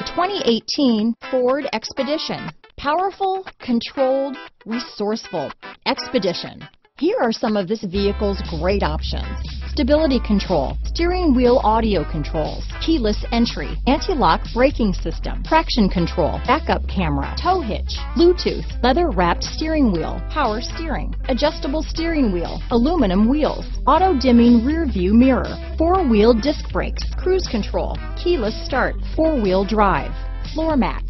The 2018 Ford Expedition. Powerful, controlled, resourceful. Expedition. Here are some of this vehicle's great options. Stability control, steering wheel audio controls, keyless entry, anti-lock braking system, traction control, backup camera, tow hitch, Bluetooth, leather wrapped steering wheel, power steering, adjustable steering wheel, aluminum wheels, auto dimming rear view mirror, four wheel disc brakes, cruise control, keyless start, four wheel drive, floor mats,